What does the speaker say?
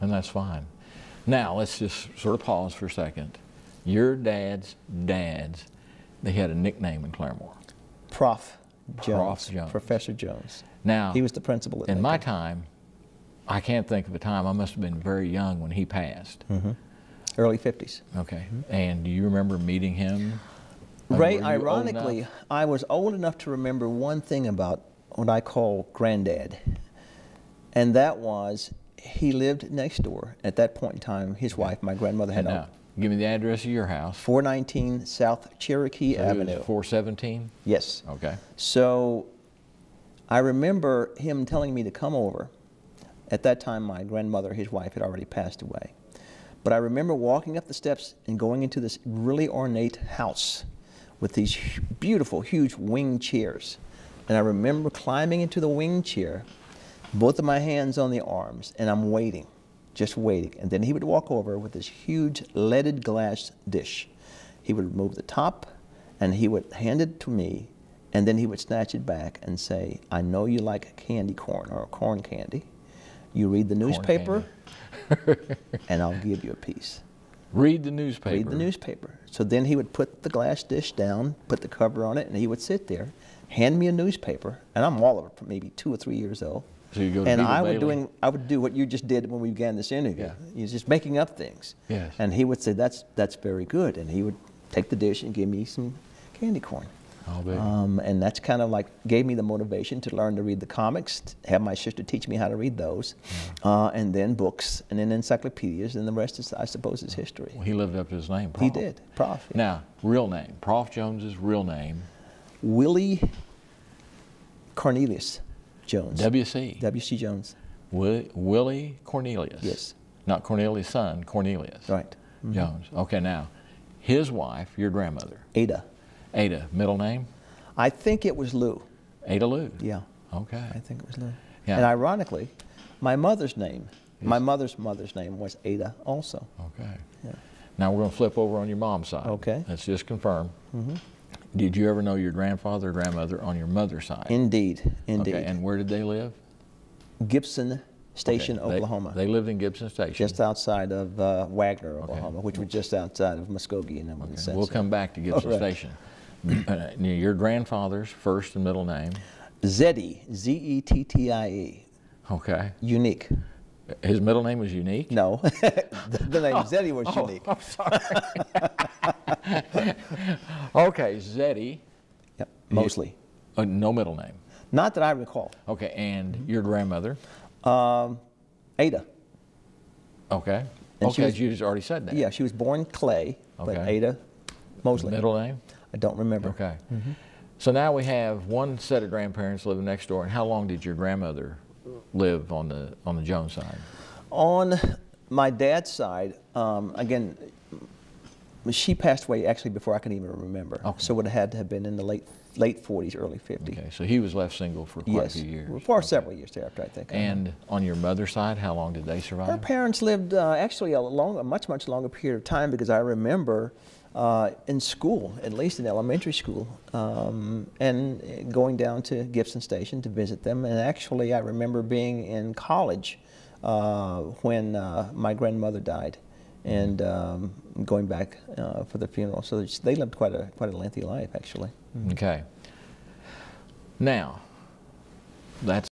and that's fine. Now, let's just sort of pause for a second. Your dad's dad's, they had a nickname in Claremore. Prof. Prof. Jones, Jones. Professor Jones. Now, He was the principal at in my time, I can't think of a time, I must have been very young when he passed. early 50s. Okay. And do you remember meeting him? Uh, Ray, were you old ironically. I was old enough to remember one thing about what I call granddad, and that was he lived next door. At that point in time, his wife, my grandmother, had now, give me the address of your house. 419 South Cherokee Avenue. 417? Yes. Okay. So I remember him telling me to come over. At that time, my grandmother, his wife, had already passed away. But I remember walking up the steps and going into this really ornate house with these beautiful, huge wing chairs. And I remember climbing into the wing chair, both of my hands on the arms, and I'm waiting, just waiting. And then he would walk over with this huge leaded glass dish. He would remove the top and he would hand it to me, and then he would snatch it back and say, I know you like candy corn or corn candy. You read the newspaper, and I'll give you a piece. Read the newspaper. Read the newspaper. So then he would put the glass dish down, put the cover on it, and he would sit there, hand me a newspaper, and I'm all of maybe two or three years old. So you go to and I would doing I would do what you just did when we began this interview. Yeah. He was just making up things. Yes. And he would say, "That's that's very good," and he would take the dish and give me some candy corn. I'll. Um, and that's kind of like gave me the motivation to learn to read the comics, to have my sister teach me how to read those, uh, and then books, and then encyclopedias, and the rest is, I suppose, is history. Well, he lived up to his name. He did, Prof. yeah. Now, real name. Prof. Jones's real name. Willie Cornelius Jones. W.C. W.C. Jones. Wi- Willie Cornelius. Yes. Not Cornelius' son, Cornelius. Right. Mhm. Jones. Okay, now, his wife, your grandmother, Ada. Ada, middle name? I think it was Lou. Ada Lou. Yeah. Okay. I think it was Lou. Yeah. And ironically, my mother's name, my mother's mother's name was Ada also. Okay. Yeah. Now we're going to flip over on your mom's side. Okay. Let's just confirm. Mm-hmm. Did you ever know your grandfather or grandmother on your mother's side? Indeed, indeed. Okay, and where did they live? Gibson Station, Okay, Oklahoma. They lived in Gibson Station. just outside of uh, Wagoner, Okay. Oklahoma, which was just outside of Muskogee in one Okay, sense. We'll come back to Gibson right. Station. Uh, your grandfather's first and middle name. Zettie, Z-E-T-T-I-E, Okay. unique. His middle name was unique. No, the, the name Zettie was Oh, unique. I'm sorry. okay, Zettie. Yep, mostly. Uh, no middle name. Not that I recall. Okay, and your grandmother. Um, Ada. Okay. And okay, was- you just already said that. Yeah, she was born Clay, but Ada, Mosley. Middle name. I don't remember. Okay. So now we have one set of grandparents living next door. And how long did your grandmother live on the on the Jones side? On my dad's side, um, again, she passed away actually before I can even remember. Okay. So it had to have been in the late late 40s, early 50s. Okay, so he was left single for quite yes, a few years. for several years thereafter, I think. And on your mother's side, how long did they survive? Her parents lived uh, actually a long, a much, much longer period of time because I remember uh, in school, at least in elementary school, um, and going down to Gibson Station to visit them. And actually, I remember being in college uh, when uh, my grandmother died, and um, going back uh, for the funeral. So they lived quite a quite a lengthy life, actually. Okay. Now, that's